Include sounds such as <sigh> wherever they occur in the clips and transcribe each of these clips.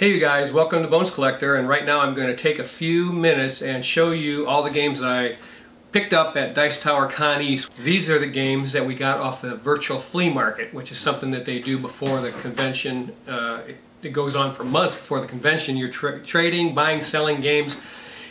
Hey you guys, welcome to Bones Collector and right now I'm going to take a few minutes and show you all the games I picked up at Dice Tower Con East. These are the games that we got off the virtual flea market, which is something that they do before the convention. Uh, it, it, goes on for months before the convention. You're tra trading, buying, selling games,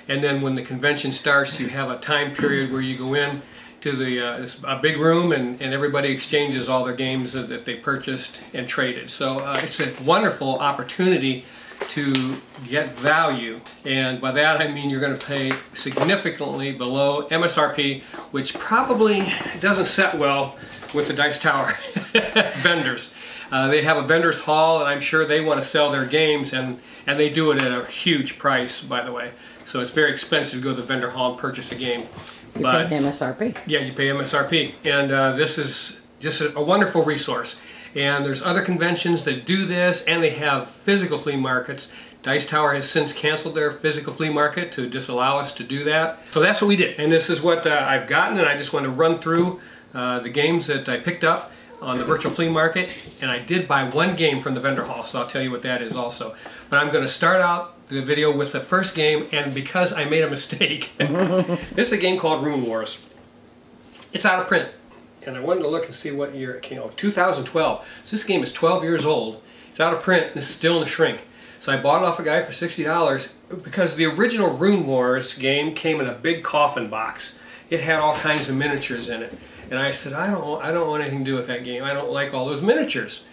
and then when the convention starts you have a time period where you go in to the uh, a big room and, and everybody exchanges all their games that, that they purchased and traded. So uh, it's a wonderful opportunity to get value and by that I mean you're going to pay significantly below MSRP which probably doesn't set well with the Dice Tower <laughs> vendors. Uh, they have a vendors hall and I'm sure they want to sell their games and, and they do it at a huge price by the way. So it's very expensive to go to the vendor hall and purchase a game. You but, pay MSRP. Yeah, you pay MSRP. And uh, this is just a, a wonderful resource. And there's other conventions that do this, and they have physical flea markets. Dice Tower has since canceled their physical flea market to disallow us to do that. So that's what we did, and this is what uh, I've gotten, and I just want to run through uh, the games that I picked up on the virtual flea market, and I did buy one game from the vendor hall, so I'll tell you what that is also. But I'm going to start out the video with the first game, and because I made a mistake, <laughs> this is a game called Rune Wars. It's out of print and I wanted to look and see what year it came out. 2012. So this game is 12 years old. It's out of print and it's still in the shrink. So I bought it off a guy for $60 because the original Rune Wars game came in a big coffin box. It had all kinds of miniatures in it. And I said, I don't, I don't want anything to do with that game. I don't like all those miniatures.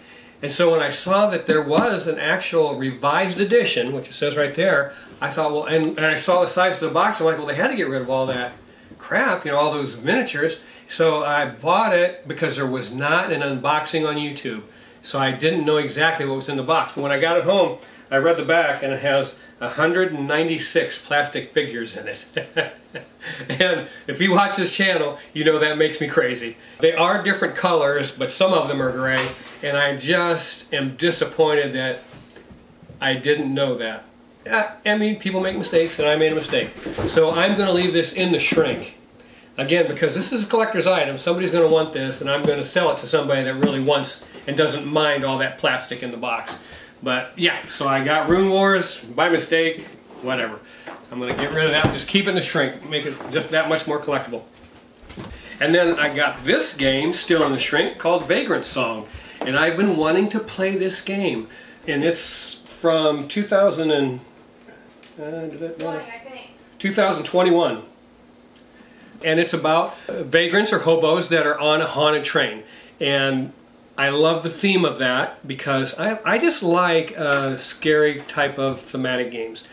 And so when I saw that there was an actual revised edition, which it says right there, I thought, well, and, and I saw the size of the box, I'm like, well, they had to get rid of all that crap, you know, all those miniatures. So I bought it because there was not an unboxing on YouTube. So I didn't know exactly what was in the box. But when I got it home, I read the back and it has 196 plastic figures in it. <laughs> and if you watch this channel, you know that makes me crazy. They are different colors, but some of them are gray. And I just am disappointed that I didn't know that. Uh, I mean, people make mistakes, and I made a mistake. So I'm going to leave this in the shrink. Again, because this is a collector's item, somebody's going to want this, and I'm going to sell it to somebody that really wants and doesn't mind all that plastic in the box. But yeah, so I got Rune Wars by mistake, whatever. I'm going to get rid of that, just keep it in the shrink, make it just that much more collectible. And then I got this game, still in the shrink, called Vagrantsong. And I've been wanting to play this game. And it's from 2000 and, uh, 2021 and it's about vagrants or hobos that are on a haunted train. And I love the theme of that because I, I just like uh, scary type of thematic games.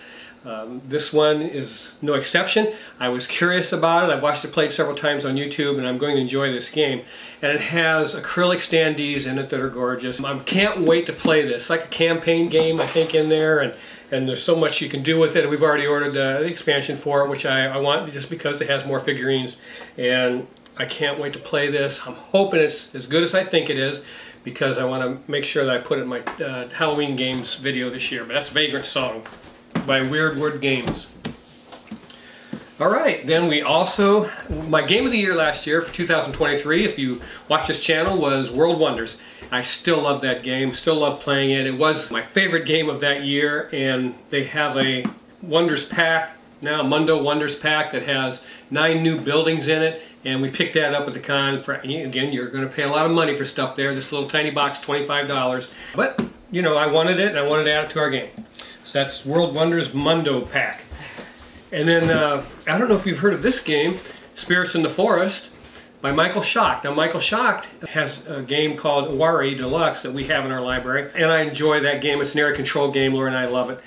Um, this one is no exception. I was curious about it. I've watched it played several times on YouTube and I'm going to enjoy this game. And it has acrylic standees in it that are gorgeous. I can't wait to play this. It's like a campaign game I think in there and, and there's so much you can do with it. We've already ordered the, expansion for it which I, I want just because it has more figurines and I can't wait to play this. I'm hoping it's as good as I think it is because I want to make sure that I put it in my uh, Halloween games video this year. But that's Vagrantsong by Weird Word Games. All right, then we also, my game of the year last year for 2023, if you watch this channel, was World Wonders. I still love that game, still love playing it. It was my favorite game of that year, and they have a Wonders pack, now Mundo Wonders pack that has nine new buildings in it, and we picked that up at the con. For, again, you're going to pay a lot of money for stuff there. This little tiny box, $25. But, you know, I wanted it, and I wanted to add it to our game. So that's World Wonders Mundo Pack. And then, uh, I don't know if you've heard of this game, Spirits in the Forest, by Michael Schacht. Now, Michael Schacht has a game called Wari Deluxe that we have in our library, and I enjoy that game. It's an area control game, Laura and I love it.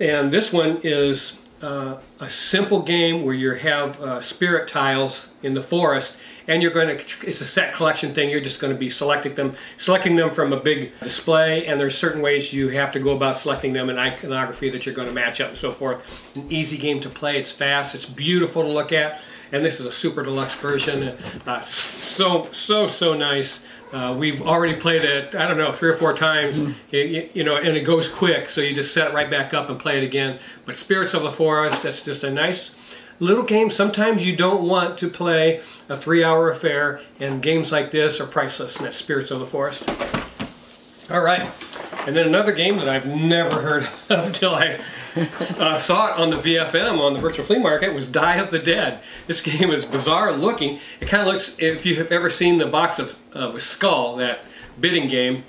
And this one is uh, a simple game where you have uh, spirit tiles in the forest and you're going to it's a set collection thing you're just going to be selecting them selecting them from a big display and there's certain ways you have to go about selecting them in iconography that you're going to match up and so forth an easy game to play it's fast it's beautiful to look at and this is a super deluxe version uh, so so so nice uh, we've already played it, I don't know, three or four times, mm. it, you know, and it goes quick, so you just set it right back up and play it again. But Spirits of the Forest, that's just a nice little games Sometimes you don't want to play a three-hour affair, and games like this are priceless, and that's Spirits of the Forest. All right, And then another game that I've never heard <laughs> of until I uh, saw it on the VFM on the virtual flea market was Die of the Dead. This <laughs> game is bizarre looking. It kind of looks, if you have ever seen the box of, of a skull, that bidding game,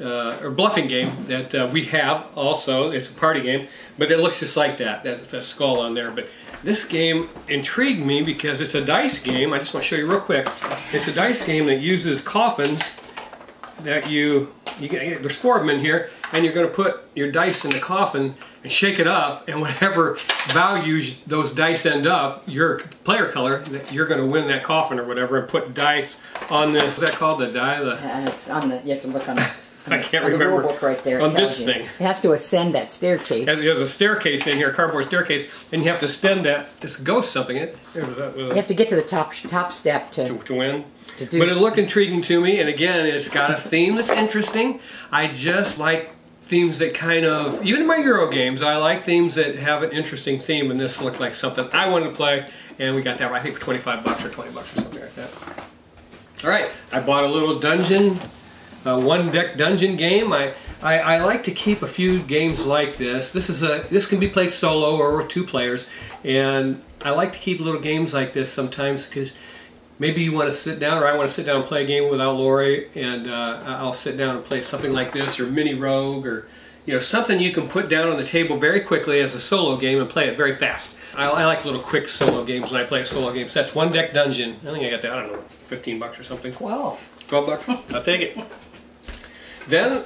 uh, or bluffing game that uh, we have also. It's a party game, but it looks just like that. That's a skull on there. But this game intrigued me because it's a dice game. I just want to show you real quick. It's a dice game that uses coffins that you, you get, there's four of them in here, and you're going to put your dice in the coffin and shake it up, and whatever values those dice end up, your player color, you're going to win that coffin or whatever, and put dice on this. Is that called the die? The, uh, it's on the. You have to look on. The, <laughs> I can't remember. The book right there. On this you. thing. It has to ascend that staircase. There's a staircase in here, a cardboard staircase, and you have to ascend that. This ghost something. It, it was, was you have to get to the top top step to to, to win. To but it looked intriguing to me, and again, it's got a theme that's interesting. I just like themes that kind of, even in my Euro games, I like themes that have an interesting theme, and this looked like something I wanted to play, and we got that, I think, for 25 bucks or 20 bucks or something like that. All right, I bought a little dungeon, uh, one deck dungeon game. I, I, I, like to keep a few games like this. This is a this can be played solo or with two players, and I like to keep little games like this sometimes because maybe you want to sit down or I want to sit down and play a game without Lori and uh, I'll sit down and play something like this or Mini Rogue or you know something you can put down on the table very quickly as a solo game and play it very fast. I, I like little quick solo games when I play a solo game. So that's one deck dungeon. I think I got that, I don't know, 15 bucks or something. 12. 12 bucks? I'll take it. Then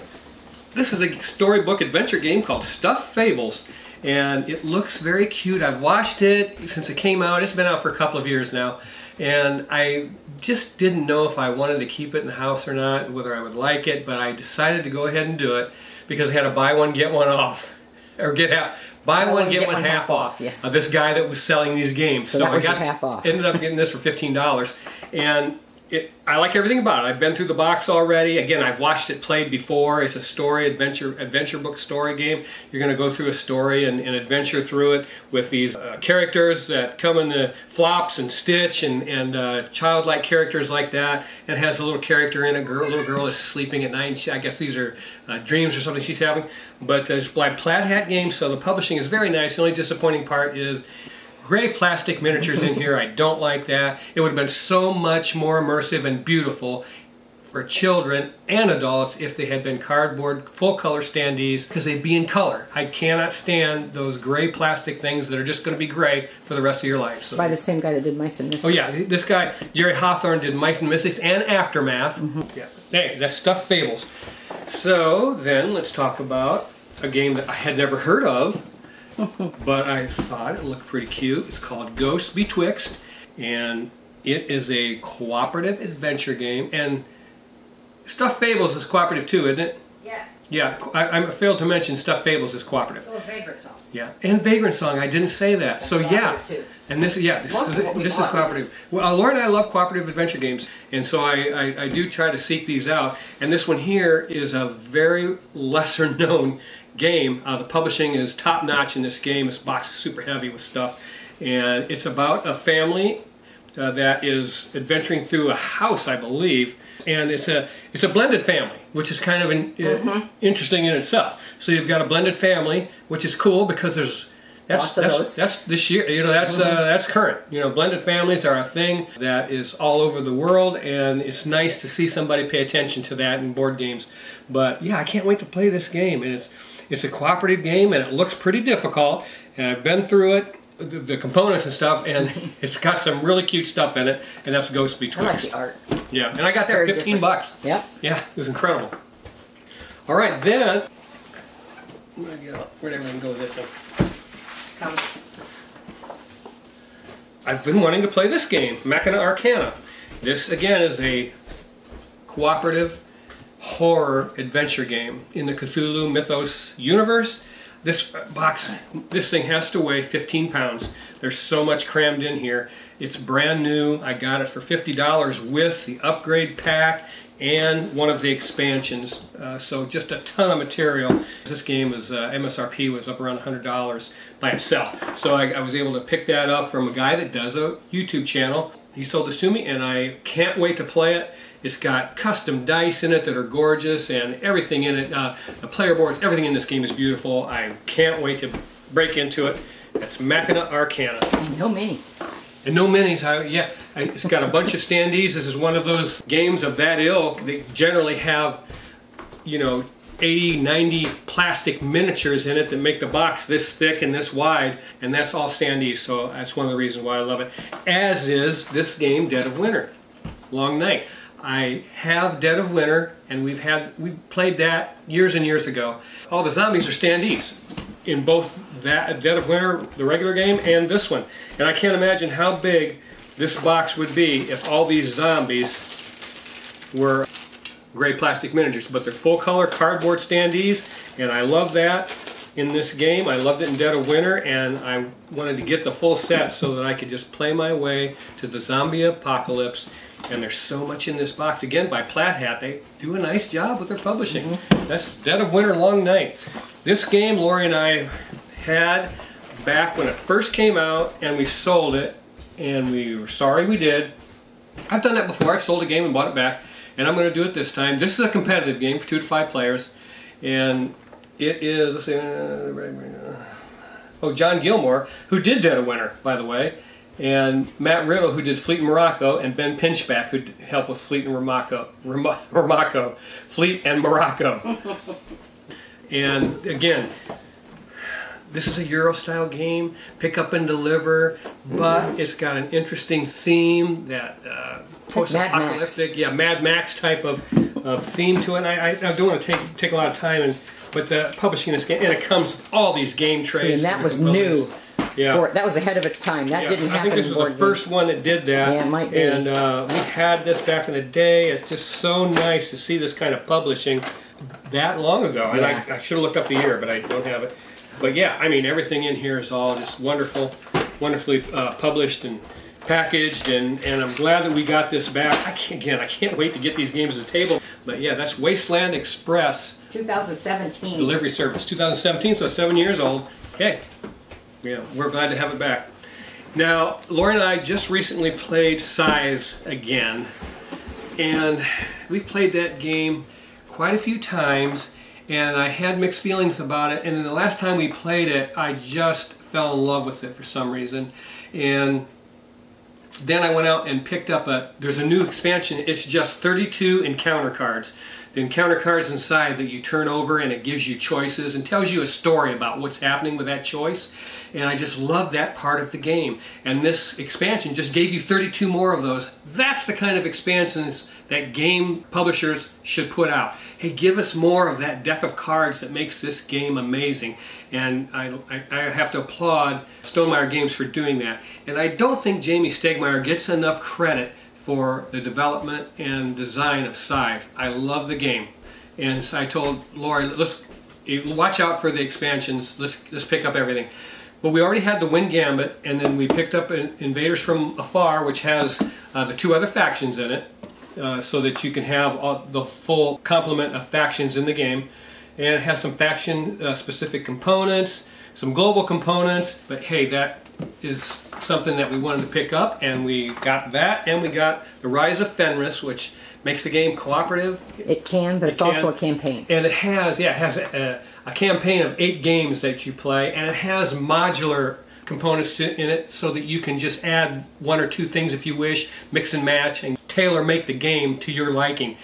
this is a storybook adventure game called Stuffed Fables and it looks very cute. I've watched it since it came out. It's been out for a couple of years now and I just didn't know if I wanted to keep it in the house or not, whether I would like it, but I decided to go ahead and do it because I had a buy one get one off, or get half, buy, buy one, one get, get, one, half, half off. Yeah. Of this guy that was selling these games. So, so I got half off. ended up getting this for fifteen dollars, and it, I like everything about it. I've been through the box already. Again, I've watched it played before. It's a story adventure adventure book story game. You're going to go through a story and, and adventure through it with these uh, characters that come in the flops and Stitch and, and uh, childlike characters like that. And it has a little character in it. Girl, a little girl is sleeping at night. She, I guess these are uh, dreams or something she's having. But uh, it's by Plaid Hat Games, so the publishing is very nice. The only disappointing part is gray plastic miniatures in here. I don't like that. It would have been so much more immersive and beautiful for children and adults if they had been cardboard full color standees because they'd be in color. I cannot stand those gray plastic things that are just going to be gray for the rest of your life. So, By the same guy that did Mice and Mystics. Oh yeah, this guy, Jerry Hawthorne did Mice and Mystics and Aftermath. Mm -hmm. Yeah, hey, that's Stuffed Fables. So then let's talk about a game that I had never heard of <laughs> but I thought it looked pretty cute. It's called Ghost Betwixt, and it is a cooperative adventure game. And Stuff Fables is cooperative too, isn't it? Yes. Yeah, I, I failed to mention Stuff Fables is cooperative. So is Vagrantsong. Yeah, and Vagrantsong, I didn't say that. That's so yeah, too. and this yeah this is this is cooperative. Well, Laura and I love cooperative adventure games, and so I, I, I do try to seek these out. And this one here is a very <laughs> lesser known game. Uh, the publishing is top notch in this game. This box is super heavy with stuff. And it's about a family uh, that is adventuring through a house, I believe. And it's a it's a blended family, which is kind of an, mm -hmm. interesting in itself. So you've got a blended family, which is cool because there's that's that's, that's this year. You know that's mm -hmm. uh, mm-hmm. that's current. You know, blended families are a thing that is all over the world, and it's nice to see somebody pay attention to that in board games. But yeah, I can't wait to play this game, and it's it's a cooperative game and it looks pretty difficult. And I've been through it, the, the components and stuff, and <laughs> it's got some really cute stuff in it. And that's Ghost Betwixt. I like the art. Yeah, and I got that for 15 different. bucks. Yeah. Yeah, it was incredible. All right, then, where did everything go with this one? I've been wanting to play this game, Machina Arcana. This, again, is a cooperative horror adventure game in the Cthulhu Mythos universe. This box, this thing has to weigh 15 pounds. There's so much crammed in here. It's brand new. I got it for $50 with the upgrade pack and one of the expansions. Uh, so just a ton of material. This game was uh, MSRP was up around $100 by itself. So I, I was able to pick that up from a guy that does a YouTube channel. He sold this to me and I can't wait to play it It's got custom dice in it that are gorgeous and everything in it. Uh, the player boards, everything in this game is beautiful. I can't wait to break into it. That's Machina Arcana. No minis. And no minis. I, yeah, I, it's got a bunch of standees. This is one of those games of that ilk. They generally have, you know, 80, 90 plastic miniatures in it that make the box this thick and this wide, and that's all standees. So that's one of the reasons why I love it. As is this game, Dead of Winter, Long Night. I have Dead of Winter, and we've had we played that years and years ago. All the zombies are standees in both that Dead of Winter, the regular game, and this one. And I can't imagine how big this box would be if all these zombies were gray plastic miniatures. But they're full color cardboard standees, and I love that in this game. I loved it in Dead of Winter, and I wanted to get the full set so that I could just play my way to the zombie apocalypse and there's so much in this box. Again, by Plaid Hat, they do a nice job with their publishing. Mm -hmm. That's Dead of Winter, Long Night. This game, Lori and I had back when it first came out, and we sold it, and we were sorry we did. I've done that before. I've sold a game and bought it back, and I'm going to do it this time. This is a competitive game for two to five players, and it is, let's see, uh, oh, John Gilmour, who did Dead of Winter, by the way and Matt Riddle, who did Fleet and Morocco, and Ben Pinchback, who helped with Fleet and Morocco, Morocco, <laughs> Fleet and Morocco. and again, this is a Euro style game, pick up and deliver, but it's got an interesting theme that uh, post-apocalyptic, yeah, Mad Max type of, of theme to it. I, I, I, don't want to take take a lot of time, and but the publishing this game, and it comes with all these game trays. See, and that was new. Yeah. For, that was ahead of its time. That yeah. didn't happen. I think this was the first one that did that. Yeah, it might be. And uh, we had this back in the day. It's just so nice to see this kind of publishing that long ago. And I, I should have looked up the year, but I don't have it. But yeah, I mean, everything in here is all just wonderful, wonderfully uh, published and packaged, and, and I'm glad that we got this back. I can't, again, I can't wait to get these games to the table. But yeah, that's Wasteland Express. 2017. Delivery service, 2017, so seven years old. Okay, yeah, we're glad to have it back. Now, Lori and I just recently played Scythe again, and we've played that game quite a few times, and I had mixed feelings about it, and then the last time we played it, I just fell in love with it for some reason, and then I went out and picked up a, there's a new expansion, it's just 32 encounter cards encounter cards inside that you turn over and it gives you choices and tells you a story about what's happening with that choice. And I just love that part of the game. And this expansion just gave you 32 more of those. That's the kind of expansions that game publishers should put out. Hey, give us more of that deck of cards that makes this game amazing. And I, I, I have to applaud Stonemaier Games for doing that. And I don't think Jamey Stegmaier gets enough credit for the development and design of Scythe. I love the game. And so I told Lori, let's watch out for the expansions. Let's, let's pick up everything. But we already had the Wind Gambit, and then we picked up Invaders from Afar, which has uh, the two other factions in it, uh, so that you can have all, the full complement of factions in the game. And it has some faction-specific uh, components, some global components, but hey, that is something that we wanted to pick up, and we got that, and we got the Rise of Fenris, which makes the game cooperative. It can, but it it's can. also a campaign. And it has, yeah, it has a, a, campaign of eight games that you play, and it has modular components in it so that you can just add one or two things if you wish, mix and match, and tailor make the game to your liking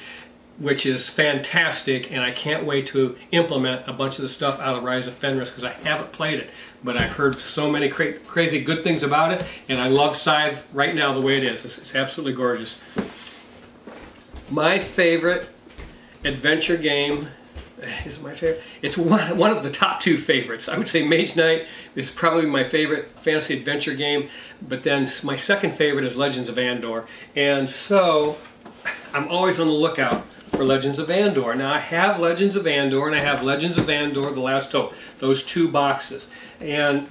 which is fantastic, and I can't wait to implement a bunch of the stuff out of Rise of Fenris because I haven't played it, but I've heard so many cra crazy good things about it, and I love Scythe right now the way it is. It's, it's absolutely gorgeous. My favorite adventure game eh, is my favorite. It's one, one of the top two favorites. I would say Mage Knight is probably my favorite fantasy adventure game, but then my second favorite is Legends of Andor. And so I'm always on the lookout for Legends of Andor. Now I have Legends of Andor and I have Legends of Andor The Last Hope, those two boxes. And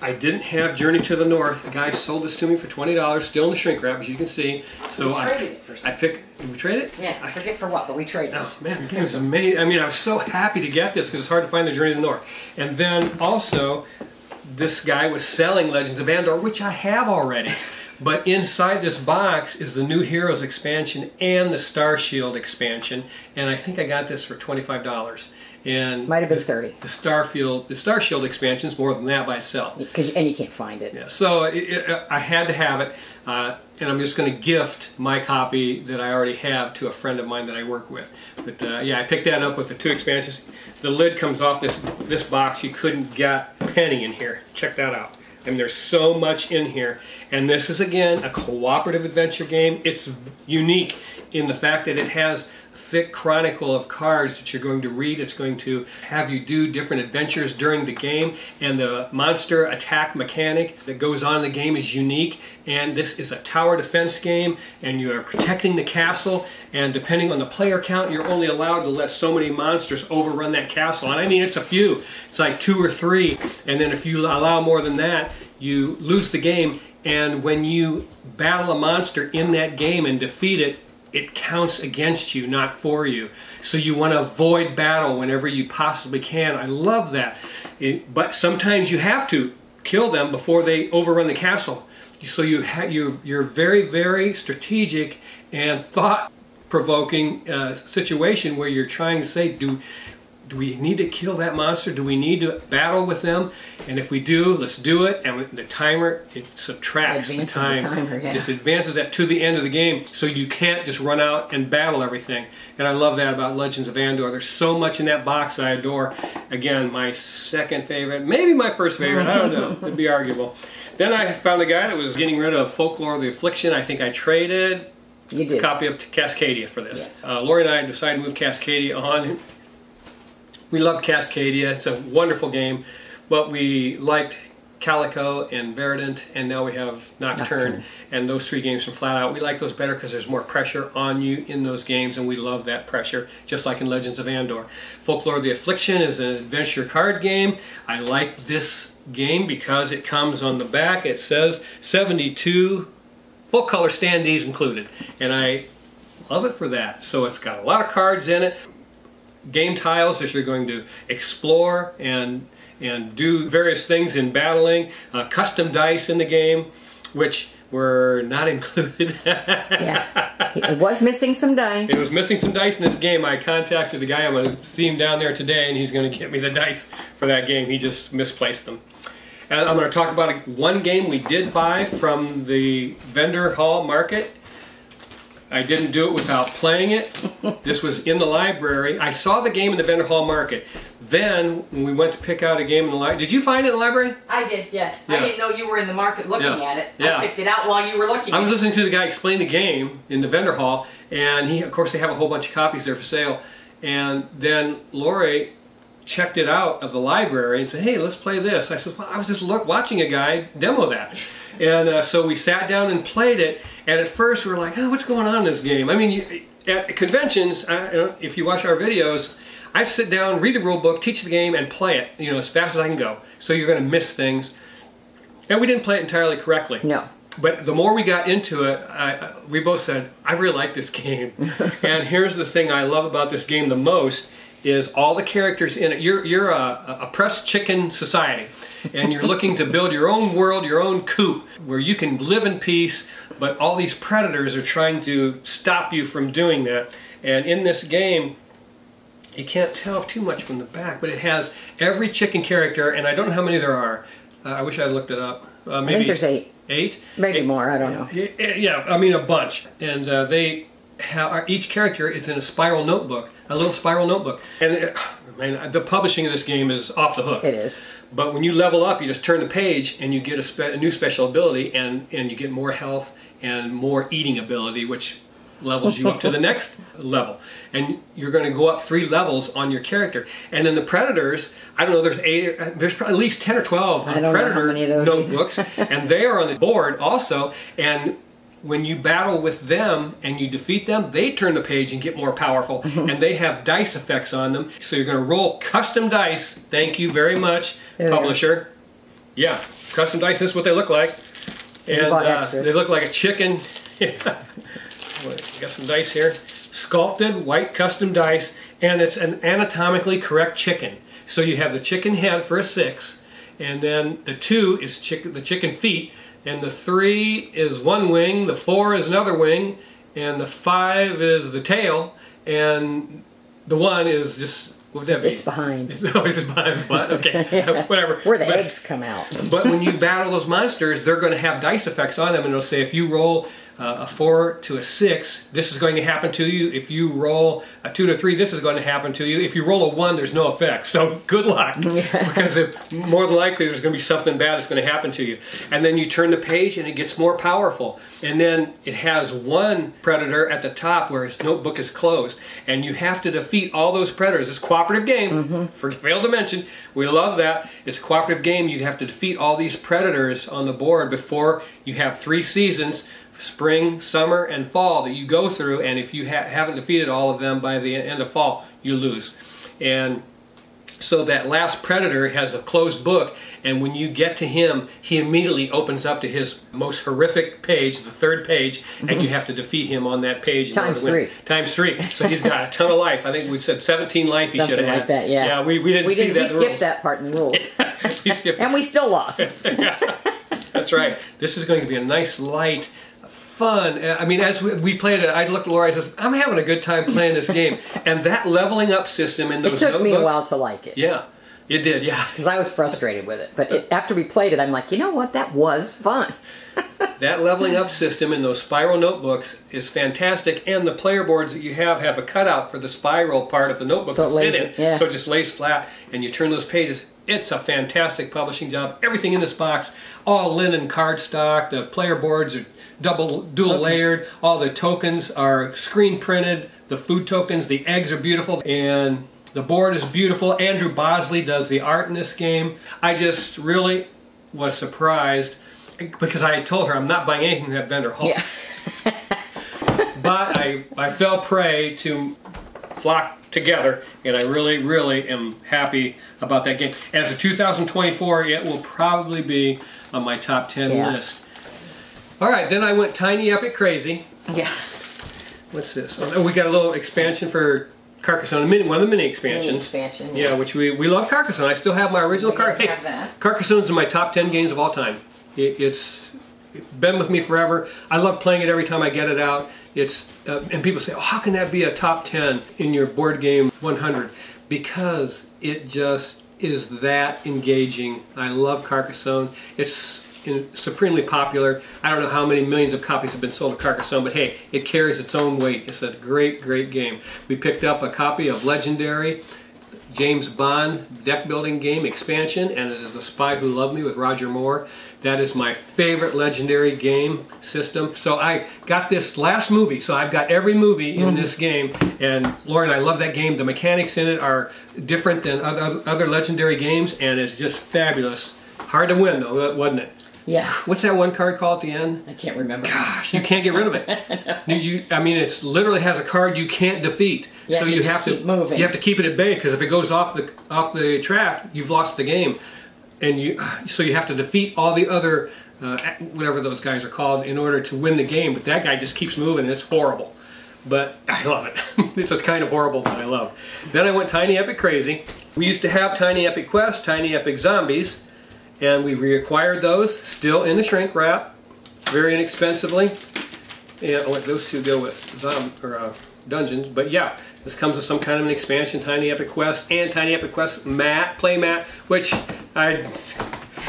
I didn't have Journey to the North. The guy sold this to me for $20, still in the shrink wrap, as you can see. So we traded I, it for something. I picked, we traded it? Yeah, I forget for what, but we traded Oh man, the game is amazing. I mean, I was so happy to get this because it's hard to find the Journey to the North. And then also, this guy was selling Legends of Andor, which I have already. <laughs> But inside this box is the new Heroes expansion and the Star Shield expansion, and I think I got this for twenty-five dollars. And Might have been thirty. the Starfield, the Star Shield expansion is more than that by itself. Because and you can't find it. Yeah, so it, it, I had to have it, uh, and I'm just going to gift my copy that I already have to a friend of mine that I work with. But uh, yeah, I picked that up with the two expansions. The lid comes off this this box. You couldn't get a penny in here. Check that out. I mean, there's so much in here. And this is, again, a cooperative adventure game. It's unique in the fact that it has thick chronicle of cards that you're going to read. It's going to have you do different adventures during the game. And the monster attack mechanic that goes on in the game is unique. And this is a tower defense game, and you are protecting the castle. And depending on the player count, you're only allowed to let so many monsters overrun that castle. And I mean, it's a few. It's like two or three. And then if you allow more than that, you lose the game. And when you battle a monster in that game and defeat it, it counts against you, not for you. So you want to avoid battle whenever you possibly can. I love that. It, but sometimes you have to kill them before they overrun the castle. So you you you're very very strategic and thought provoking uh, situation where you're trying to say do do we need to kill that monster? Do we need to battle with them? And if we do, let's do it. And the timer, it subtracts Advances the time. the timer, yeah. It just advances that to the end of the game. So you can't just run out and battle everything. And I love that about Legends of Andor. There's so much in that box that I adore. Again, my second favorite, maybe my first favorite. I don't know. <laughs> It'd be arguable. Then I found a guy that was getting rid of Folklore of the Affliction. I think I traded You a copy of Cascadia for this. Yes. Uh, Lori and I decided to move Cascadia on. We love Cascadia. It's a wonderful game, but we liked Calico and Verdant, and now we have Nocturne, Nocturne. and those three games from Flat Out. We like those better because there's more pressure on you in those games, and we love that pressure, just like in Legends of Andor. Folklore of the Affliction is an adventure card game. I like this game because it comes on the back. It says 72 full color standees included, and I love it for that. So it's got a lot of cards in it, game tiles that you're going to explore and and do various things in battling, uh, custom dice in the game, which were not <laughs> included. Yeah. It was missing some dice. It was missing some dice in this game. I contacted the guy. I'm going to see him down there today, and he's going to get me the dice for that game. He just misplaced them. And I'm going to talk about one game we did buy from the vendor hall market. I didn't do it without playing it. <laughs> this was in the library. I saw the game in the vendor hall market. Then, when we went to pick out a game in the library, did you find it in the library? I did, yes. Yeah. I didn't know you were in the market looking Yeah. at it. Yeah. I picked it out while you were looking I was listening to the guy explain the game in the vendor hall, and he, of course, they have a whole bunch of copies there for sale. And then Lori checked it out of the library and said, "Hey, let's play this." I said, "Well, I was just look, watching a guy demo that." And uh, so we sat down and played it. And at first, we were like, "Oh, what's going on in this game?" I mean, you, at conventions, I, if you watch our videos. I sit down, read the rule book, teach the game, and play it, you know, as fast as I can go. So you're going to miss things. And we didn't play it entirely correctly. No. But the more we got into it, I, we both said, I really like this game. <laughs> and here's the thing I love about this game the most is all the characters in it. You're, you're a, a pressed chicken society. And you're looking to build your own world, your own coop, where you can live in peace, but all these predators are trying to stop you from doing that. And in this game, you can't tell too much from the back, but it has every chicken character, and I don't know how many there are. Uh, I wish I looked it up. Uh, maybe I think there's eight. Eight? Maybe Eight- more, I don't know. Yeah, yeah, I mean a bunch. And uh, they have, each character is in a spiral notebook, a little spiral notebook. And it, man, the publishing of this game is off the hook. It is. But when you level up, you just turn the page and you get a, spe- a new special ability, and, and you get more health and more eating ability, which levels you up to the <laughs> next level. And you're going to go up three levels on your character. And then the predators, I don't know, there's eight, uh, there's probably at least 10 or 12 I don't know how predator many of those either. notebooks, and they are on the board also. And when you battle with them and you defeat them, they turn the page and get more powerful, <laughs> and they have dice effects on them. So you're going to roll custom dice. Thank you very much, There publisher. Yeah, custom dice. This is what they look like, and uh, they look like a chicken. <laughs> Got some dice here. Sculpted white custom dice, and it's an anatomically correct chicken. So you have the chicken head for a six, and then the two is chicken, the chicken feet, and the three is one wing, the four is another wing, and the five is the tail, and the one is just what would that be? It's behind. <laughs> Oh, it's always behind his butt. Okay, <laughs> <laughs> whatever. Where the But- eggs come out. but when you battle those monsters, they're going to have dice effects on them, and it'll say if you roll uh, a four to a six, this is going to happen to you. If you roll a two to three, this is going to happen to you. If you roll a one, there's no effect. So good luck, <laughs> because if, more than likely there's going to be something bad that's going to happen to you. And then you turn the page, and it gets more powerful. And then it has one predator at the top where his notebook is closed, and you have to defeat all those predators. It's a cooperative game. For, failed to mention, we love that. It's a cooperative game. You have to defeat all these predators on the board before you have three seasons spring, summer, and fall that you go through. And if you ha- haven't defeated all of them by the end of fall, you lose. And so that last predator has a closed book, and when you get to him, he immediately opens up to his most horrific page, the third page, and mm-hmm. you have to defeat him on that page. Times three. Times three. So he's got a ton of life. I think we said 17 life he should have like had. that, yeah. Yeah, we, we didn't We see did. that We in skipped rules. that part in the <laughs> rules, We skipped and we still lost. <laughs> That's right. This is going to be a nice, light, fun. I mean, as we, we played it, I looked at Laura. I said, "I'm having a good time playing this game." <laughs> and that leveling up system in those It took me a notebooks- while to like it Yeah, it did. Yeah, <laughs> because I was frustrated with it. But it, after we played it, I'm like, you know what? That was fun. <laughs> that leveling up system in those spiral notebooks is fantastic. And the player boards that you have have a cutout for the spiral part of the notebook So to it sit in, yeah. so it just lays flat. And you turn those pages. It's a fantastic publishing job. Everything in this box, all linen cardstock. The player boards are double, dual layered. All the tokens are screen printed. The food tokens, the eggs are beautiful, and the board is beautiful. Andrew Bosley does the art in this game. I just really was surprised because I told her I'm not buying anything from that vendor hall. Yeah. But I, I fell prey to flock together, and I really, really am happy about that game. As of 2024, it will probably be on my top 10 Yeah. list. All right, then I went Tiny Epic Crazy. Yeah. What's this? Oh, we got a little expansion for Carcassonne, one of the mini expansions. Mini expansion. Yeah, which we, we love Carcassonne. I still have my original didn't have that. Carcassonne's in my top 10 games of all time. It, it's been with me forever. I love playing it every time I get it out. It's uh, and people say, "Oh, how can that be a top 10 in your board game 100?" Because it just is that engaging. I love Carcassonne. It's supremely popular. I don't know how many millions of copies have been sold of Carcassonne, but hey, it carries its own weight. It's a great, great game. We picked up a copy of Legendary. James Bond deck building game expansion, and it is The Spy Who Loved Me with Roger Moore. That is my favorite legendary game system. So I got this last movie, so I've got every movie in mm-hmm. this game, and Lauren, I love that game. The mechanics in it are different than other, other legendary games, and it's just fabulous. Hard to win though, wasn't it? Yeah. What's that one card called at the end? I can't remember. Gosh, you can't get rid of it. <laughs> You, you, I mean, it literally has a card you can't defeat. You so have you have to keep moving. You have to keep it at bay because if it goes off the off the track, you've lost the game, and you so you have to defeat all the other uh, whatever those guys are called in order to win the game. But that guy just keeps moving, and it's horrible. But <laughs> I love it. <laughs> it's a kind of horrible that I love. Then I went Tiny Epic Crazy. We used to have Tiny Epic Quest, Tiny Epic Zombies, and we reacquired those, still in the shrink wrap, very inexpensively. And oh, those two go with or, uh, dungeons. But yeah, this comes with some kind of an expansion, Tiny Epic Quest, and Tiny Epic Quest mat, play mat, which I.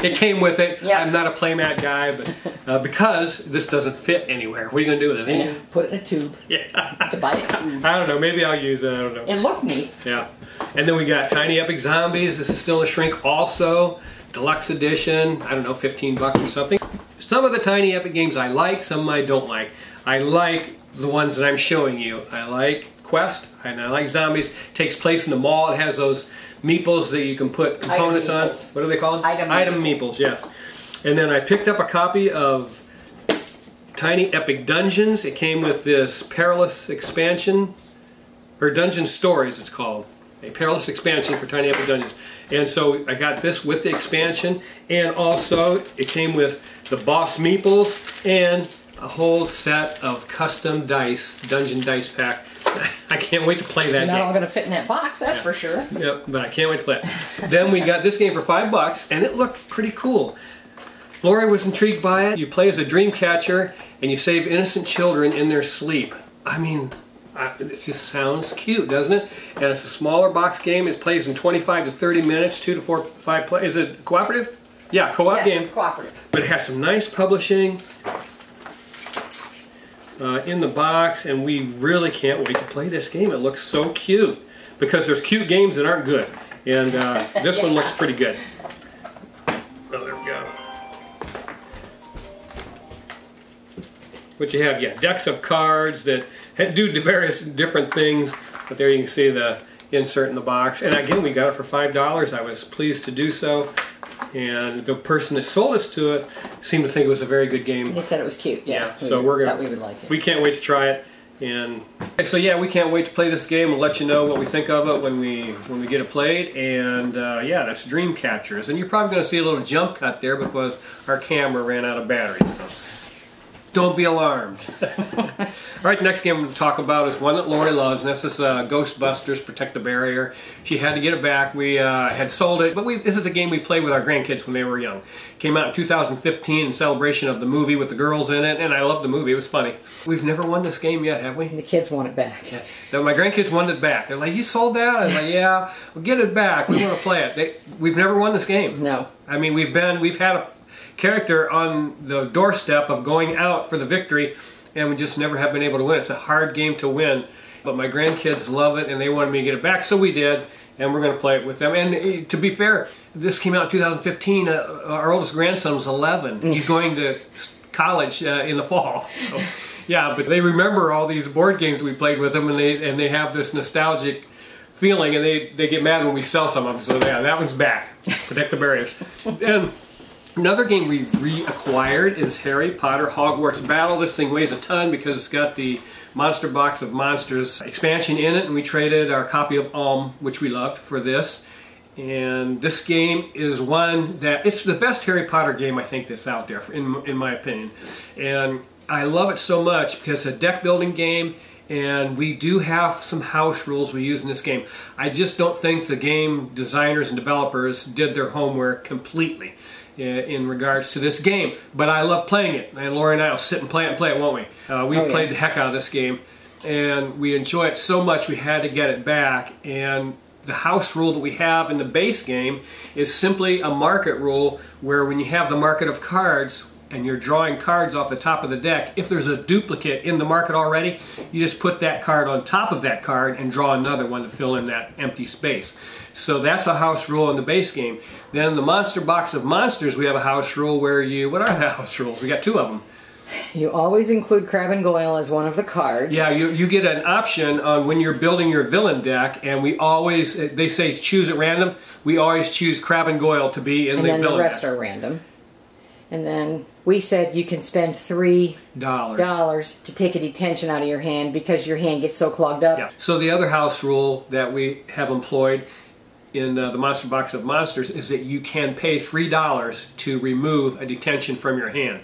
It came with it. Yeah. I'm not a playmat guy, but uh, because this doesn't fit anywhere, what are you going to do with it? Yeah. Put it in a tube. Yeah. <laughs> To buy a tube. I don't know. Maybe I'll use it. I don't know. It looked neat. Yeah. And then we got Tiny Epic Zombies. This is still a shrink also. Deluxe edition. I don't know, 15 bucks or something. Some of the Tiny Epic games I like, some I don't like. I like the ones that I'm showing you. I like Quest and I like Zombies. takes place in the mall. It has those meeples that you can put components on. What are they called? Item meeples. meeples. yes. And then I picked up a copy of Tiny Epic Dungeons. It came with this Perilous expansion or Dungeon Stories, it's called. A perilous expansion for Tiny Epic Dungeons. And so I got this with the expansion, and also it came with the Boss Meeples and a whole set of custom dice, Dungeon Dice Pack. <laughs> I can't wait to play that They're not game. all going to fit in that box, that's for sure. Yep, but I can't wait to play it. then we got this game for five bucks, and it looked pretty cool. Lori was intrigued by it. You play as a dream catcher and you save innocent children in their sleep. I mean, I- it just sounds cute, doesn't it? And it's a smaller box game. It plays in 25 to 30 minutes, two to four, five play. Is it cooperative? Yeah, co-op Yes, game. it's cooperative. But it has some nice publishing uh, in the box, and we really can't wait to play this game. It looks so cute because there's cute games that aren't good, and uh, <laughs> this one looks pretty good. Oh, there we go. What you have, yeah, decks of cards that do various different things. But there you can see the insert in the box. And again, we got it for five dollars. I was pleased to do so. And the person that sold us to it seemed to think it was a very good game. They said it was cute. Yeah. Yeah, we so we're gonna- thought we would like it. We can't wait to try it. And so yeah, we can't wait to play this game. We'll let you know what we think of it when we when we get it played. And uh, yeah, that's Dream Catchers. And you're probably going to see a little jump cut there because our camera ran out of batteries. So don't be alarmed. <laughs> All right, the next game I'm going to talk about is one that Lori loves, and this is uh, Ghostbusters Protect the Barrier. She had to get it back. We uh, had sold it, but we, this is a game we played with our grandkids when they were young. Came out in 2015 in celebration of the movie with the girls in it, and I love the movie. It was funny. We've never won this game yet, have we? the kids want it back. Now, my grandkids wanted it back. They're like, "You sold that?" I was like, "Yeah, well, get it back. We want to play it." They, we've never won this game. No. I mean, we've been we've had a character on the doorstep of going out for the victory, and we just never have been able to win. It's a hard game to win, but my grandkids love it, and they wanted me to get it back, so we did, and we're going to play it with them. And eh, to be fair, this came out in 2015. Uh, our oldest grandson was 11. He's going to college uh, in the fall. <laughs> So, yeah, but they remember all these board games we played with them, and they and they have this nostalgic feeling, and they, they get mad when we sell some of them. So yeah, that one's back. Protect the barriers. <laughs> And another game we reacquired is Harry Potter Hogwarts Battle. This thing weighs a ton because it's got the Monster Box of Monsters expansion in it, and we traded our copy of Ulm, which we loved, for this. And this game is one that it's the best Harry Potter game I think that's out there, in in my opinion. And I love it so much because it's a deck building game, and we do have some house rules we use in this game. I just don't think the game designers and developers did their homework completely in regards to this game. But I love playing it, and Laura and I will sit and play it and play it, won't we? Uh, we've Oh, yeah. played the heck out of this game, and we enjoy it so much we had to get it back. And the house rule that we have in the base game is simply a market rule where when you have the market of cards and you're drawing cards off the top of the deck, if there's a duplicate in the market already, you just put that card on top of that card and draw another one to fill in that empty space. So that's a house rule in the base game. Then the Monster Box of Monsters, we have a house rule where you, what are the <laughs> house rules? We got two of them. You always include Crabbe and Goyle as one of the cards. Yeah, you, you get an option on when you're building your villain deck, and we always, they say choose at random. We always choose Crabbe and Goyle to be in and the then the villain rest deck. are random. And then we said you can spend three Dollars. dollars to take a detention out of your hand because your hand gets so clogged up. Yeah. So the other house rule that we have employed in uh, the Monster Box of Monsters is that you can pay three dollars to remove a detention from your hand.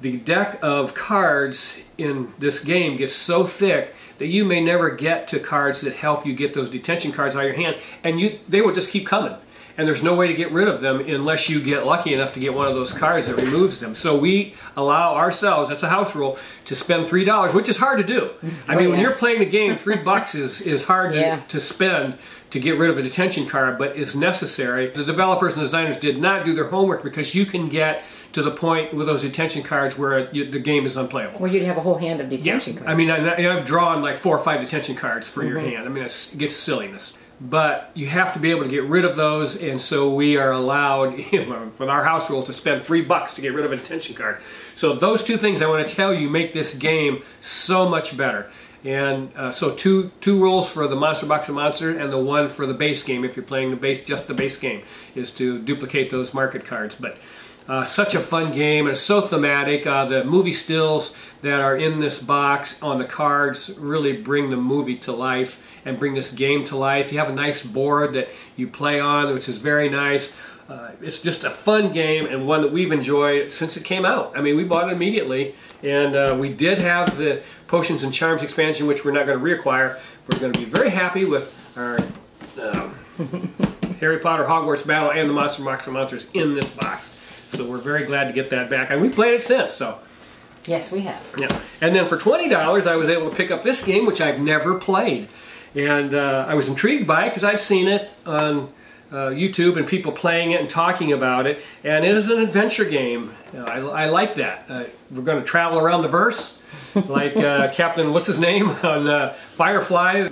The deck of cards in this game gets so thick that you may never get to cards that help you get those detention cards out of your hand, and you they will just keep coming. And there's no way to get rid of them unless you get lucky enough to get one of those cards that removes them. So we allow ourselves, that's a house rule, to spend three dollars, which is hard to do. I mean, when you're playing the game, three bucks is, is hard to, Yeah. to spend to get rid of a detention card, but it's necessary. The developers and designers did not do their homework because you can get to the point with those detention cards where you, the game is unplayable. Well, you'd have a whole hand of detention cards. I mean, I, I've drawn like four or five detention cards for Mm-hmm. your hand. I mean, it gets silliness. But you have to be able to get rid of those, and so we are allowed, <laughs> with our house rule, to spend three bucks to get rid of a detention card. So those two things I want to tell you make this game so much better. And uh, so two two rules for the Monster Box of Monster, and the one for the base game if you're playing the base just the base game is to duplicate those market cards. But uh, such a fun game and so thematic. Uh, the movie stills that are in this box on the cards really bring the movie to life and bring this game to life. You have a nice board that you play on, which is very nice. Uh, it's just a fun game and one that we've enjoyed since it came out. I mean, we bought it immediately, and uh, we did have the Potions and Charms expansion, which we're not going to reacquire. We're going to be very happy with our um, <laughs> Harry Potter Hogwarts Battle and the Monster Monsters in this box. So we're very glad to get that back, and we've played it since. So Yes, we have. yeah. And then for twenty dollars, I was able to pick up this game, which I've never played, and uh, I was intrigued by it because I've seen it on. Uh, YouTube and people playing it and talking about it, and it is an adventure game. You know, I, I like that. Uh, we're going to travel around the verse, <laughs> like uh, Captain, what's his name <laughs> on uh, Firefly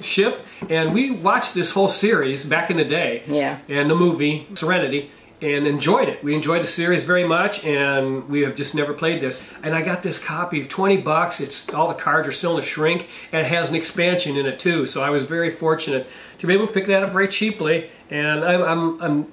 ship, and we watched this whole series back in the day. Yeah. And the movie Serenity, and enjoyed it. We enjoyed the series very much, and we have just never played this. And I got this copy, of twenty bucks. It's all the cards are still in the shrink, and it has an expansion in it too. So I was very fortunate to be able to pick that up very cheaply. And I'm, I'm, I'm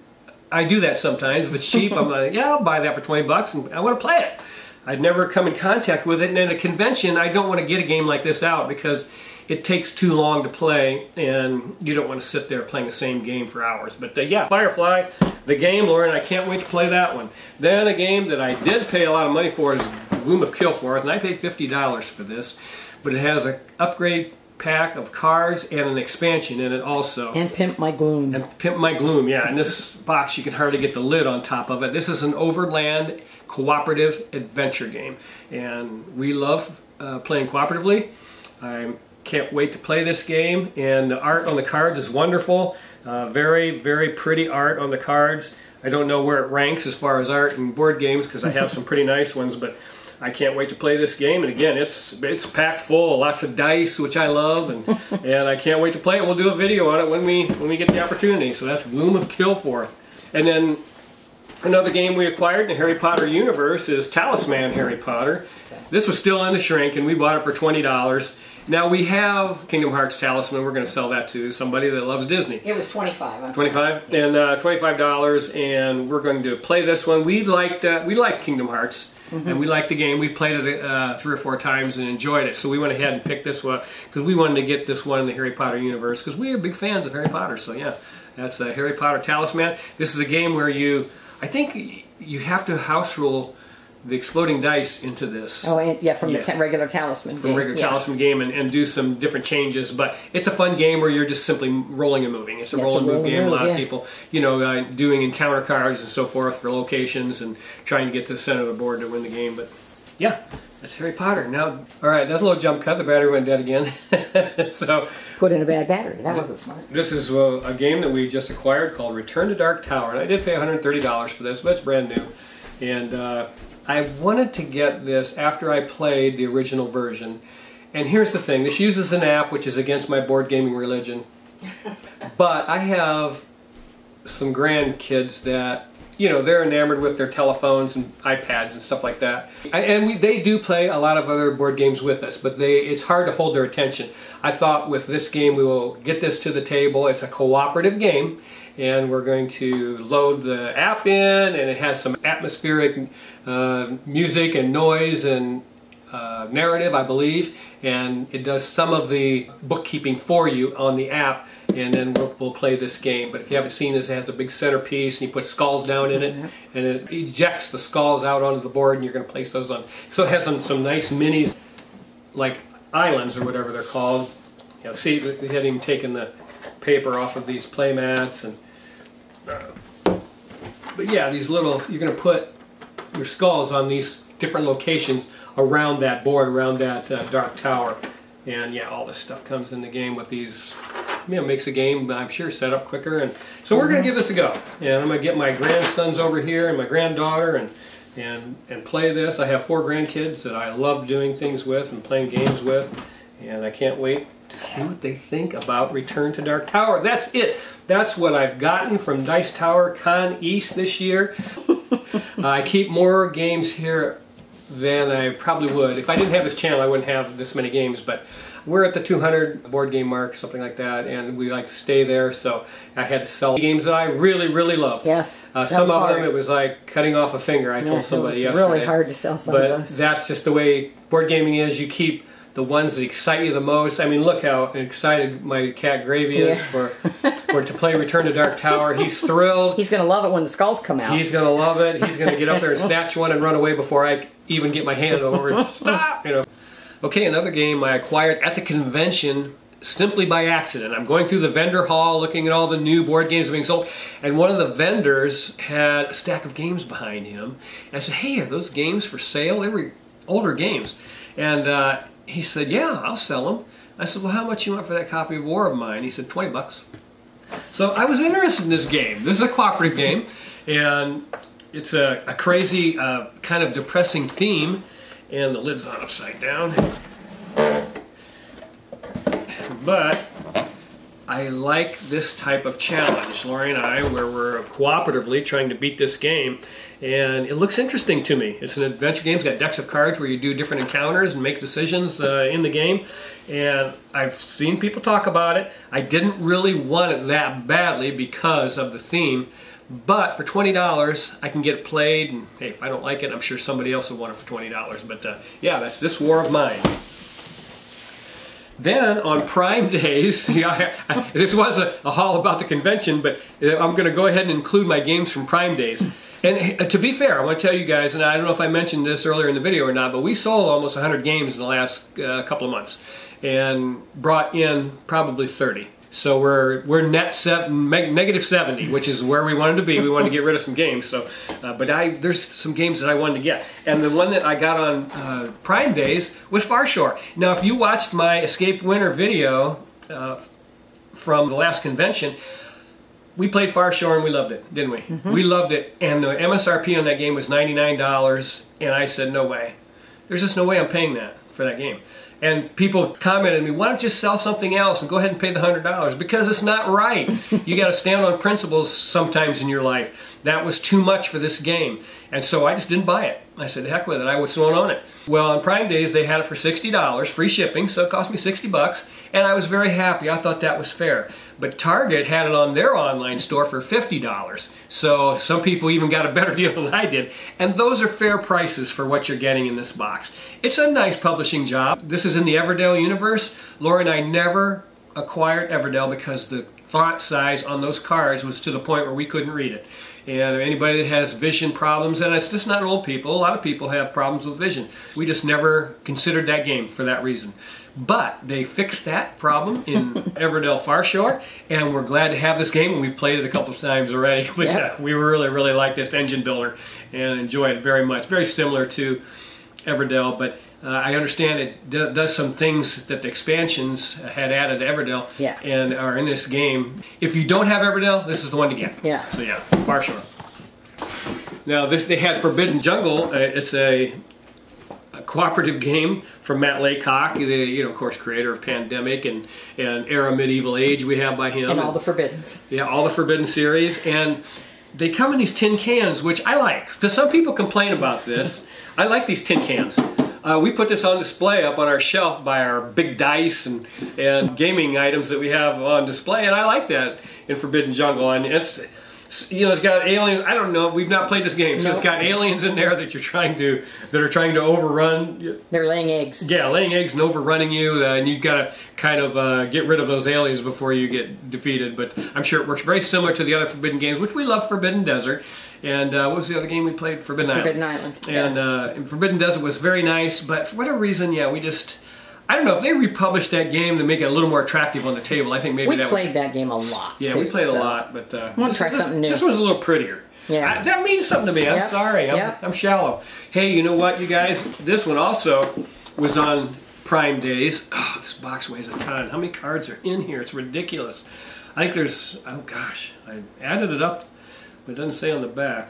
I do that sometimes. If it's cheap, I'm like, yeah, I'll buy that for 20 bucks and I want to play it. I'd never come in contact with it. And at a convention, I don't want to get a game like this out because it takes too long to play and you don't want to sit there playing the same game for hours. But uh, yeah, Firefly, the game, Lauren, I can't wait to play that one. Then a game that I did pay a lot of money for is Gloom of Kilforth, and I paid $50 for this. But it has an upgrade pack of cards and an expansion in it also. And Pimp My Gloom. And Pimp My Gloom, yeah. In this box, you can hardly get the lid on top of it. This is an overland cooperative adventure game, and we love uh, playing cooperatively. I can't wait to play this game, and the art on the cards is wonderful. Uh, very, very pretty art on the cards. I don't know where it ranks as far as art in board games because I have some pretty nice ones, but I can't wait to play this game. And again, it's it's packed full, lots of dice, which I love, and <laughs> and I can't wait to play it. We'll do a video on it when we when we get the opportunity. So that's Gloom of Kilforth, and then another game we acquired in the Harry Potter universe is Talisman Harry Potter. This was still on the shrink, and we bought it for twenty dollars. Now we have Kingdom Hearts Talisman. We're going to sell that to somebody that loves Disney. It was 25. I'm sorry. 25 and uh, 25 dollars and we're going to play this one we liked uh, we like kingdom hearts and we like the game we've played it uh, three or four times and enjoyed it so we went ahead and picked this one because we wanted to get this one in the harry potter universe because we are big fans of harry potter so yeah that's a harry potter talisman this is a game where you i think you have to house rule the exploding dice into this Oh, and, yeah, from Yeah. the regular Talisman from game. regular yeah. talisman game and, and do some different changes. But it's a fun game where you're just simply rolling and moving. It's a Yes, roll and move game. a lot yeah. of people, you know, uh, doing encounter cards and so forth for locations and trying to get to the center of the board to win the game. But yeah, that's Harry Potter. Now, all right, that's a little jump cut. The battery went dead again. <laughs> so Put in a bad battery. That wasn't smart. this is uh, a game that we just acquired called Return to Dark Tower, and I did pay $130 for this, but it's brand new. And uh, I wanted to get this after I played the original version. And here's the thing: this uses an app which is against my board gaming religion. <laughs> but I have some grandkids that you know they're enamored with their telephones and iPads and stuff like that. I- And we, they do play a lot of other board games with us, but they it's hard to hold their attention. I thought with this game we will get this to the table. It's a cooperative game, and we're going to load the app in, and it has some atmospheric uh, music and noise and uh, narrative, I believe, and it does some of the bookkeeping for you on the app, and then we'll, we'll play this game. But if you haven't seen this, it has a big centerpiece, and you put skulls down in it, and it ejects the skulls out onto the board, and you're going to place those on. So it has some, some nice minis, like islands or whatever they're called. You know, see, they hadn't even taken the paper off of these play mats, and uh, but yeah, these little, you're going to put your skulls on these different locations around that board, around that uh, dark tower. And yeah, all this stuff comes in the game with these, you know, makes the game, I'm sure, set up quicker. And so we're going to give this a go. And I'm going to get my grandsons over here and my granddaughter and, and, and play this. I have four grandkids that I love doing things with and playing games with. And I can't wait to see what they think about Return to Dark Tower. That's it. That's what I've gotten from Dice Tower Con East this year. <laughs> I keep more games here than I probably would. If I didn't have this channel, I wouldn't have this many games, but we're at the 200 board game mark, something like that, and we like to stay there, so I had to sell games that I really, really love. Yes. Uh, some of hard. them, it was like cutting off a finger. I Yeah, told somebody it was yesterday. really hard to sell some but of those. that's just the way board gaming is. You keep the ones that excite you the most. I mean, look how excited my cat Gravy is Yeah. for <laughs> for to play Return to Dark Tower. He's thrilled. He's going to love it when the skulls come out. He's gonna love it. He's gonna get up there and <laughs> snatch one and run away before I even get my hand over. it. <laughs> Stop, you know. Okay, another game I acquired at the convention simply by accident. I'm going through the vendor hall looking at all the new board games being sold, and one of the vendors had a stack of games behind him. And I said, Hey, are those games for sale? They were older games. And uh, he said, Yeah, I'll sell them. I said, Well, how much you want for that copy of War of Mine? He said, 20 bucks. So I was interested in this game. This is a cooperative game, and it's a, a crazy, uh, kind of depressing theme, and the lid's on upside down. But I like this type of challenge, Lori and I, where we're cooperatively trying to beat this game, and it looks interesting to me. It's an adventure game. It's got decks of cards where you do different encounters and make decisions uh, in the game, and I've seen people talk about it. I didn't really want it that badly because of the theme, but for $20, I can get it played, and hey, if I don't like it, I'm sure somebody else will want it for $20. But uh, yeah, that's this War of Mine. Then on Prime days, <laughs> yeah, I, this was a, a haul about the convention, but uh, I'm going to go ahead and include my games from Prime days. And uh, to be fair, I want to tell you guys, and I don't know if I mentioned this earlier in the video or not, but we sold almost 100 games in the last uh, couple of months and brought in probably 30. So we're we're net seven, negative 70, which is where we wanted to be. We wanted to get rid of some games. So, uh, but I there's some games that I wanted to get, and the one that I got on uh, Prime Days was Farshore. Now, if you watched my Escape Winter video uh, from the last convention, we played Farshore and we loved it, didn't we? Mm-hmm. We loved it, and the MSRP on that game was $99, and I said, no way. There's just no way I'm paying that for that game. And people commented to me, why don't you sell something else and go ahead and pay the $100? Because it's not right. <laughs> you got to stand on principles sometimes in your life. That was too much for this game. And so I just didn't buy it. I said, heck with it, I just won't it. Well, on Prime Days, they had it for $60, free shipping, so it cost me 60 bucks, and I was very happy. I thought that was fair. But Target had it on their online store for $50, so some people even got a better <laughs> deal than I did. And those are fair prices for what you're getting in this box. It's a nice publishing job. This is in the Everdell universe. Laura and I never acquired Everdell because the font size on those cards was to the point where we couldn't read it. And anybody that has vision problems, and it's just not old people, a lot of people have problems with vision. We just never considered that game for that reason. But they fixed that problem in <laughs> Everdell Farshore, and we're glad to have this game, and we've played it a couple of times already. <laughs> But yep. uh, we really, really like this engine builder and enjoy it very much. Very similar to Everdell, but uh, I understand it does some things that the expansions had added to Everdell yeah. and are in this game. If you don't have Everdell, this is the one to get. Yeah. So yeah, Farshore. Now this they had Forbidden Jungle. Uh, it's a, a, cooperative game from Matt Leacock, the you know of course creator of Pandemic and and Era Medieval Age. We have by him and all the Forbiddens. Yeah, all the Forbidden series and. They come in these tin cans, which I like. Because some people complain about this. I like these tin cans. Uh, we put this on display up on our shelf by our big dice and, and gaming items that we have on display, and I like that in Forbidden Jungle. And it's you know, it's got aliens. I don't know. We've not played this game, so nope. it's got aliens in there that you're trying to that are trying to overrun. They're laying eggs. Yeah, laying eggs and overrunning you, uh, and you've got to kind of uh, get rid of those aliens before you get defeated. But I'm sure it works very similar to the other Forbidden games, which we love. Forbidden Desert, and uh, what was the other game we played? Forbidden, Forbidden Island. Island. And, yeah. Uh, and Forbidden Desert was very nice, but for whatever reason, yeah, we just I don't know if they republished that game to make it a little more attractive on the table. I think maybe we that played would... that game a lot. Yeah, too, we played so. a lot, but uh, want to try this, something new. This one's a little prettier. Yeah, I, that means something to me. I'm yep. sorry. I'm, yep. I'm shallow. Hey, you know what, you guys? This one also was on Prime Days. Oh, this box weighs a ton. How many cards are in here? It's ridiculous. I think there's. Oh gosh, I added it up, but it doesn't say on the back.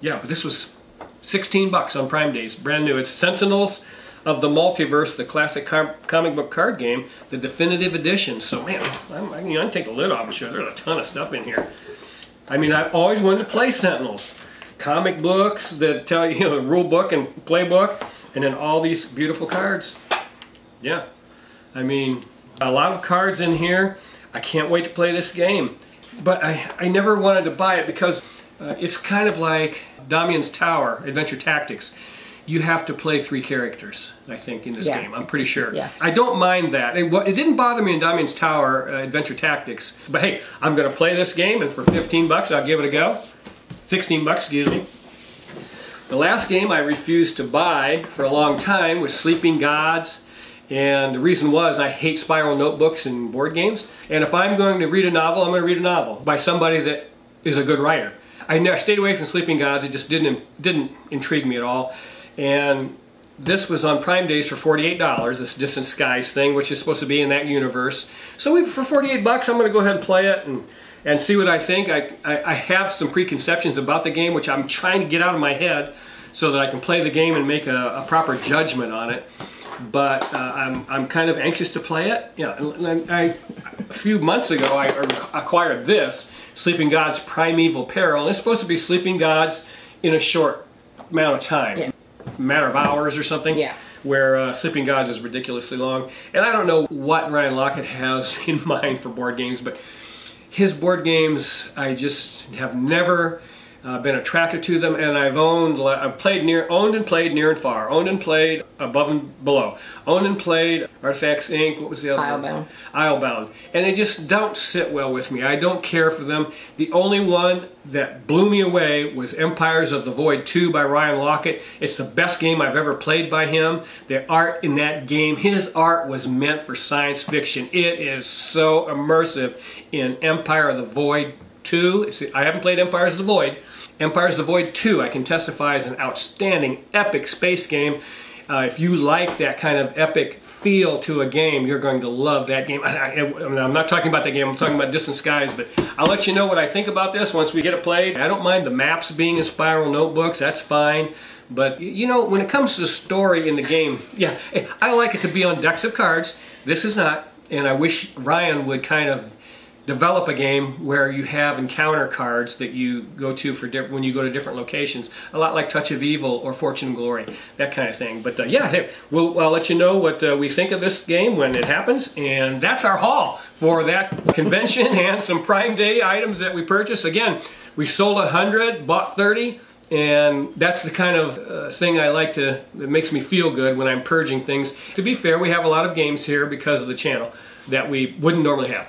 Yeah, but this was 16 bucks on Prime Days, brand new. It's Sentinels of the Multiverse, the classic com comic book card game, the definitive edition. So, man, I'm, I can, I take a lid off and show there's a ton of stuff in here. I mean, I've always wanted to play Sentinels. Comic books that tell you, <laughs> you know, rule book and playbook, and then all these beautiful cards. Yeah. I mean, a lot of cards in here. I can't wait to play this game. But I, I never wanted to buy it because uh, it's kind of like Domianne's Tower, Adventure Tactics you have to play three characters, I think, in this yeah. game. I'm pretty sure. Yeah. I don't mind that. It, it didn't bother me in Domianne's Tower uh, Adventure Tactics. But hey, I'm going to play this game, and for 15 bucks, I'll give it a go. 16 bucks, excuse me. The last game I refused to buy for a long time was Sleeping Gods And the reason was I hate spiral notebooks and board games. And if I'm going to read a novel, I'm going to read a novel by somebody that is a good writer. I stayed away from Sleeping Gods. It just didn't didn't intrigue me at all. And this was on Prime Days for $48, this Distant Skies thing, which is supposed to be in that universe. So we, for 48 bucks, I'm going to go ahead and play it and, and see what I think. I, I, I have some preconceptions about the game, which I'm trying to get out of my head so that I can play the game and make a, a proper judgment on it. But uh, I'm, I'm kind of anxious to play it. Yeah, and I, a few months ago, I acquired this, Sleeping Gods Primeval Peril. It's supposed to be Sleeping Gods in a short amount of time. Yeah matter of hours or something. Yeah. Where uh, Sleeping Gods is ridiculously long. And I don't know what Ryan Laukat has <laughs> in mind for board games, but his board games, I just have never uh, been attracted to them, and I've owned, I've played near, owned and played near and far, owned and played above and below, owned and played Artifacts Inc. What was the other Islebound. one? Islebound. And they just don't sit well with me. I don't care for them. The only one that blew me away was Empires of the Void 2 by Ryan Laukat. It's the best game I've ever played by him. The art in that game, his art was meant for science fiction. It is so immersive in Empire of the Void 2. I haven't played Empires of the Void. Empires of the Void 2, I can testify, is an outstanding, epic space game. Uh, if you like that kind of epic feel to a game, you're going to love that game. <laughs> I, am not talking about that game, I'm talking about Distant Skies, but I'll let you know what I think about this once we get it played. I don't mind the maps being in spiral notebooks, that's fine. But, you know, when it comes to the story in the game, yeah, <laughs> I like it to be on decks of cards. This is not, and I wish Ryan would kind of develop a game where you have encounter cards that you go to for when you go to different locations a lot like touch of evil or fortune and glory that kind of thing but uh, yeah hey, we'll i'll let you know what uh, we think of this game when it happens and that's our haul for that convention <laughs> and some prime day items that we purchased again we sold 100 bought 30 and that's the kind of uh, thing I like to, that makes me feel good when I'm purging things. To be fair, we have a lot of games here because of the channel that we wouldn't normally have.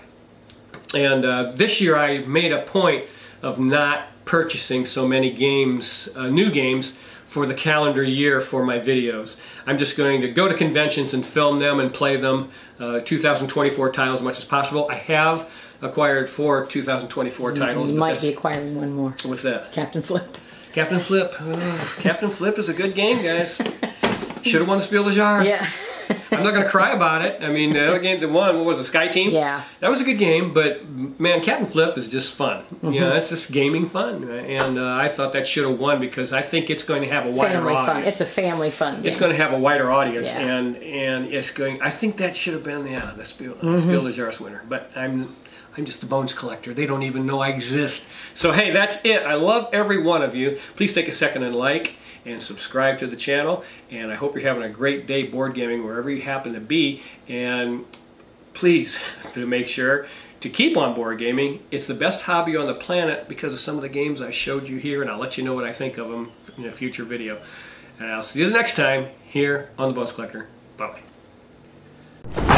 And uh, this year I made a point of not purchasing so many games, uh, new games, for the calendar year for my videos. I'm just going to go to conventions and film them and play them, uh, 2024 titles as much as possible. I have acquired four 2024 titles. You might be acquiring one more. What's that? Captain Flip. Captain Flip. Oh, Captain Flip is a good game, guys. <laughs> Should have won the Spiel des Jahres. Yeah. I'm not going to cry about it. I mean, the other game, the one, what was the Sky Team? Yeah. That was a good game, but man, Captain Flip is just fun. Mm -hmm. You know, it's just gaming fun. And uh, I thought that should have won because I think it's going to have a wider family audience. Fun. It's a family fun game. It's going to have a wider audience, yeah. and and it's going. I think that should have been yeah the Spiel, mm -hmm. Spiel des Jahres winner. But I'm I'm just a bones collector. They don't even know I exist. So hey, that's it. I love every one of you. Please take a second and like and subscribe to the channel. And I hope you're having a great day board gaming wherever you happen to be. And please, <laughs> to make sure to keep on board gaming. It's the best hobby on the planet because of some of the games I showed you here, and I'll let you know what I think of them in a future video. And I'll see you next time here on The Bones Collector. Bye-bye.